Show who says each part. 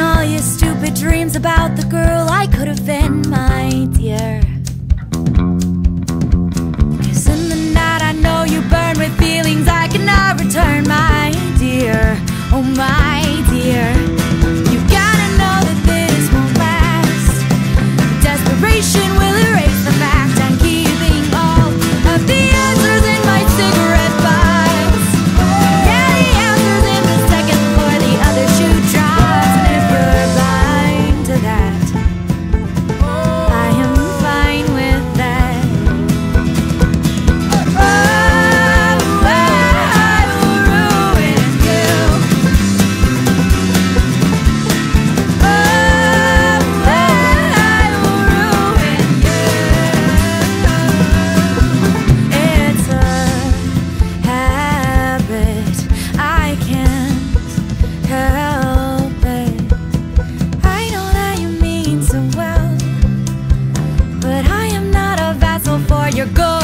Speaker 1: all your stupid dreams about the girl I could have been you're.